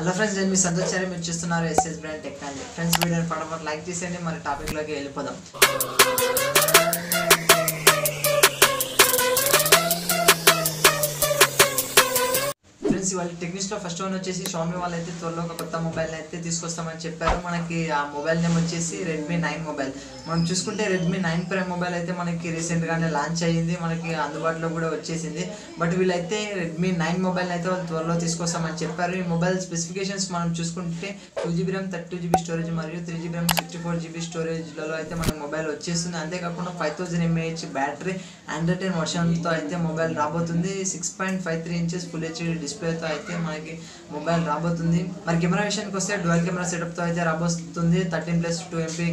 Hello friends నేను మీ సంతోషారి మీరు చూస్తున్నారు ఎస్ఎస్ బ్రాండ్ టెక్నాలజీ ఫ్రెండ్స్ వీడియోని పడమని లైక్ చేసేయండి. మరి టాపిక్లోకి వెళ్ళిపోదాం. వాళ్ళు ఇవాళ టెక్నిక్స్లో ఫస్ట్ వన్ వచ్చేసి షామి వాళ్ళు అయితే త్వరలో ఒక కొత్త మొబైల్ అయితే తీసుకొస్తామని చెప్పారు. మనకి ఆ మొబైల్ నేమ్ వచ్చేసి రెడ్మీ నైన్ మొబైల్ మనం చూసుకుంటే రెడ్మీ నైన్ ప్రైమ్ మొబైల్ అయితే మనకి రీసెంట్గానే లాంచ్ అయ్యింది. మనకి అందుబాటులో కూడా వచ్చేసింది. బట్ వీళ్ళైతే రెడ్మీ నైన్ మొబైల్ అయితే వాళ్ళు త్వరలో తీసుకొస్తామని చెప్పారు. ఈ మొబైల్ స్పెసిఫికేషన్స్ మనం చూసుకుంటే two GB RAM thirty two GB storage మరియు three GB RAM sixty four GB స్టోరేజ్లలో అయితే మనకి మొబైల్ వచ్చేస్తుంది. అంతేకాకుండా five thousand mAh battery Android ten వర్షన్తో అయితే మొబైల్ రాబోతుంది. Six point five three inches full HD డిస్ప్లేతో అయితే మనకి మొబైల్ రాబోతుంది. మరి కెమెరా విషయానికి వస్తే డ్యువల్ కెమెరా సెటప్తో అయితే రాబోతుంది. Thirteen plus two MP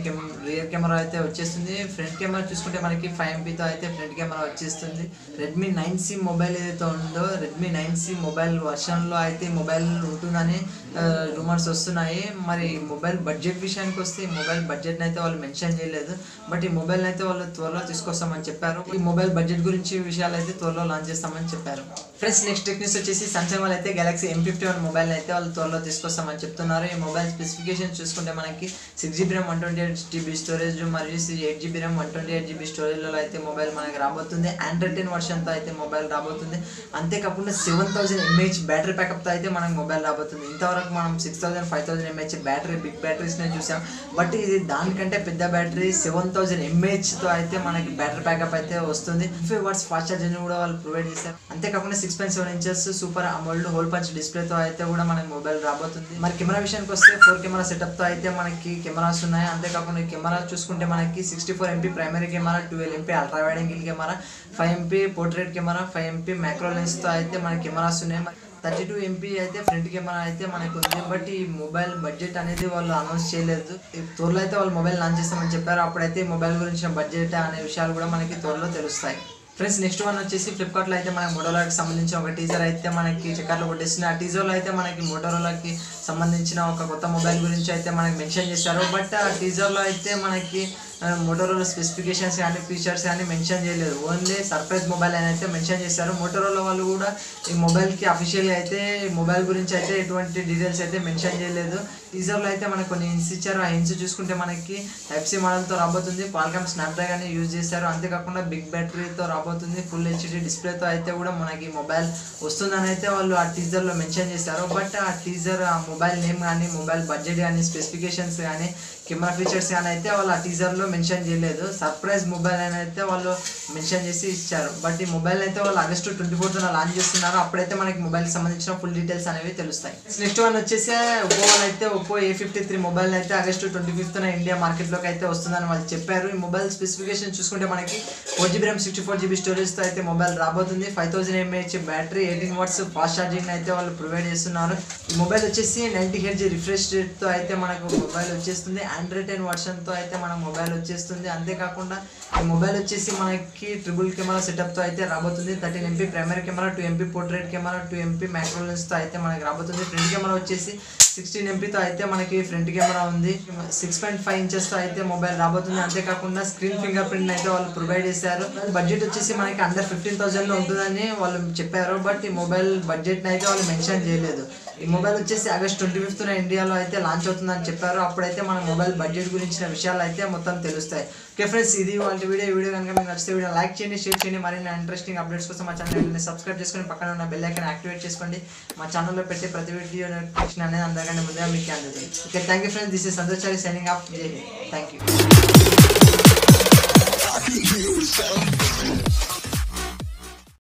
rear camera అయితే వచ్చేస్తుంది. ఫ్రంట్ కెమెరా చూసుకుంటే మనకి ఫైవ్ ఎంపీతో అయితే ఫ్రంట్ కెమెరా వచ్చేస్తుంది. రెడ్మీ నైన్ సి మొబైల్ ఏదైతే ఉందో రెడ్మీ నైన్ సి మొబైల్ వర్షన్లో అయితే మొబైల్ ఉంటుందని రూమర్స్ వస్తున్నాయి. మరి మొబైల్ బడ్జెట్ విషయానికి వస్తే ఈ మొబైల్ బడ్జెట్ అయితే వాళ్ళు మెన్షన్ చేయలేదు. బట్ ఈ మొబైల్ అయితే వాళ్ళు త్వరలో తీసుకొస్తామని చెప్పారు. ఈ మొబైల్ బడ్జెట్ గురించి విషయాలు అయితే త్వరలో లాంచ్ చేస్తామని చెప్పారు. ఫ్రెండ్స్ నెక్స్ట్ టెక్నిక్స్ వచ్చేసి సామ్సంగ్ వాళ్ళు అయితే Galaxy M fifty one mobile అయితే వాళ్ళు త్వరలో తీసుకొస్తామని చెప్తున్నారు. ఈ మొబైల్ స్పెసిఫికేషన్ చూసుకుంటే మనకి six GB RAM one twenty eight GB storage మరియు eight GB RAM one twenty eight GB స్టోరేజ్లో అయితే మొబైల్ మనకి రాబోతుంది. ఆండ్రాయిడ్ టెన్ వర్షన్తో అయితే మొబైల్ రాబోతుంది. అంతేకాకుండా సెవెన్ థౌసండ్ ఎంఏహెచ్ బ్యాటరీ బ్యాకప్తో అయితే మనకు మొబైల్ రాబోతుంది. ఇంతవరకు మనం six thousand five thousand mAh battery big బ్యాటరీస్నే చూసాం. బట్ ఇది దానికంటే పెద్ద బ్యాటరీ సెవెన్ థౌసండ్ ఎంఏహెచ్తో అయితే మనకి బ్యాటరీ బ్యాకప్ అయితే వస్తుంది. ఫైవ్ వాట్స్ ఫాస్ట్ ఛార్జింగ్ కూడా వాళ్ళు ప్రొవైడ్ చేశారు. అంతేకాకుండా six point seven inches super AMOLED hole punch డిస్ప్లేతో అయితే కూడా మనకి మొబైల్ రాబోతుంది. మరి కెమెరా విషయానికి వస్తే ఫోర్ కెమెరా సెటప్తో అయితే మనకి కెమెరాస్ ఉన్నాయి. అంతేకాకుండా కెమెరా చూసుకుంటే మనకి sixty four MP primary camera twelve MP ultra wide angle camera five MP portrait camera five MP micro లెన్స్తో అయితే మనకి కెమెరాస్ ఉన్నాయి. థర్టీ టూ ఎంపీ అయితే ఫ్రంట్ కెమెరా అయితే మనకు ఉంది బట్ ఈ మొబైల్ బడ్జెట్ అనేది వాళ్ళు అనౌన్స్ చేయలేదు. త్వరలో అయితే వాళ్ళు మొబైల్ లాంచ్ చేస్తామని చెప్పారు. అప్పుడైతే మొబైల్ గురించిన బడ్జెట్ అనే విషయాలు కూడా మనకి త్వరలో తెలుస్తాయి. ఫ్రెండ్స్ నెక్స్ట్ వన్ వచ్చేసి ఫ్లిప్కార్ట్లో అయితే మనకి మోటోరోలాకి సంబంధించిన ఒక టీజర్ అయితే మనకి చెక్కర్లో కొట్టేసింది. ఆ టీజర్లో అయితే మనకి మోటోరోలాకి సంబంధించిన ఒక కొత్త మొబైల్ గురించి అయితే మనకి మెన్షన్ చేశారు. బట్ ఆ టీజర్లో అయితే మనకి మోటోరోలా స్పెసిఫికేషన్స్ కానీ ఫీచర్స్ కానీ మెన్షన్ చేయలేదు. ఓన్లీ సర్ప్రైజ్ మొబైల్ అని అయితే మెన్షన్ చేశారు. మోటోరోలా వాళ్ళు కూడా ఈ మొబైల్కి అఫీషియల్గా అయితే మొబైల్ గురించి అయితే ఎటువంటి డీటెయిల్స్ అయితే మెన్షన్ చేయలేదు. టీజర్లో అయితే మనకు కొన్ని హిన్స్ ఇచ్చారు. ఆ హిన్స్ చూసుకుంటే మనకి టైప్ సి మోడల్తో రాబోతుంది. క్వాల్కమ్ స్నాప్డ్రాగన్ యూజ్ చేశారు. అంతేకాకుండా బిగ్ బ్యాటరీతో రాబోతుంది. ఫుల్ హెచ్డి డిస్ప్లేతో అయితే కూడా మనకి మొబైల్ వస్తుందని అయితే వాళ్ళు ఆ టీజర్లో మెన్షన్ చేశారు. బట్ ఆ టీజర్ ఆ మొబైల్ నేమ్ కానీ మొబైల్ బడ్జెట్ కానీ స్పెసిఫికేషన్స్ కానీ కెమెరా ఫీచర్స్ అని అయితే వాళ్ళు ఆ టీజర్లో మెన్షన్ చేయలేదు. సర్ప్రైజ్ మొబైల్ అని అయితే వాళ్ళు మెన్షన్ చేసి ఇచ్చారు. బట్ ఈ మొబైల్ అయితే వాళ్ళు ఆగస్టు ట్వంటీ ఫోర్త్ లాంచ్ చేస్తున్నారు. అప్పుడైతే మనకి మొబైల్ సంబంధించిన ఫుల్ డీటెయిల్స్ అనేవి తెలుస్తాయి. నెక్స్ట్ వన్ వచ్చేసి ఒప్పో వాళ్ళు అయితే Oppo A fifty three mobile అయితే ఆగస్టు ట్వంటీ ఫిఫ్త్న ఇండియా మార్కెట్లోకి అయితే వస్తుందని వాళ్ళు చెప్పారు. ఈ మొబైల్ స్పెసిఫికేషన్ చూసుకుంటే మనకి four GB RAM sixty four GB స్టోరేజ్తో అయితే మొబైల్ రాబోతుంది. Five thousand mAh battery eighteen watts fast charging అయితే వాళ్ళు ప్రొవైడ్ చేస్తున్నారు. ఈ మొబైల్ వచ్చేసి నైంటీ హెడ్జ్ రిఫ్రెష్ రేట్తో అయితే మనకు మొబైల్ వచ్చేస్తుంది. ఆండ్రాయిడ్ టెన్ వర్షన్తో అయితే మన మొబైల్ వచ్చేస్తుంది. అంతేకాకుండా ఈ మొబైల్ వచ్చేసి మనకి ట్రిపుల్ కెమెరా సెటప్తో అయితే రాబోతుంది. Thirteen MP primary camera two MP portrait camera two MP మైక్రోలెన్స్తో అయితే మనకి రాబోతుంది. ఫ్రంట్ కెమెరా వచ్చేసి సిక్స్టీన్ ఎంపీతో అయితే మనకి ఫ్రంట్ కెమెరా ఉంది. సిక్స్ పాయింట్ ఫైవ్ ఇంచెస్తో అయితే మొబైల్ రాబోతుంది. అంతేకాకుండా స్క్రీన్ ఫింగర్ ప్రింట్ అయితే వాళ్ళు ప్రొవైడ్ చేశారు. బడ్జెట్ వచ్చేసి మనకి అండర్ ఫిఫ్టీన్ థౌసండ్లో ఉంటుందని వాళ్ళు చెప్పారు. బట్ ఈ మొబైల్ బడ్జెట్ని అయితే వాళ్ళు మెన్షన్ చేయలేదు. ఈ మొబైల్ వచ్చేసి ఆగస్ట్ ట్వంటీ ఫిఫ్త్న ఇండియాలో అయితే లాంచ్ అవుతుందని చెప్పారు. అప్పుడైతే మన మొబైల్ బడ్జెట్ గురించిన విషయాలు అయితే మొత్తం తెలుస్తాయి. ఓకే ఫ్రెండ్స్ ఇది వాళ్ళ వీడియో. ఈ వీడియో కనుక మీకు నచ్చితే వీడియో లైక్ చేయండి షేర్ చేయండి. మరిన్ని ఇంట్రెస్టింగ్ అప్డేట్స్ కోసం మా ఛానల్ని సబ్స్క్రైబ్ చేసుకొని పక్కన ఉన్న బెల్ ఐకాన్ యాక్టివేట్ చేసుకోండి. మా ఛానల్లో పెట్టే ప్రతి వీడియో నోటిఫికేషన్ అనేది అందరికీ ಹನ್ನೆರಡು ಮುಂದೆ ನಂಬಿಕೆ ಆಗಿದೆ okay thank you friends this is Santosh signing off Vijay thank you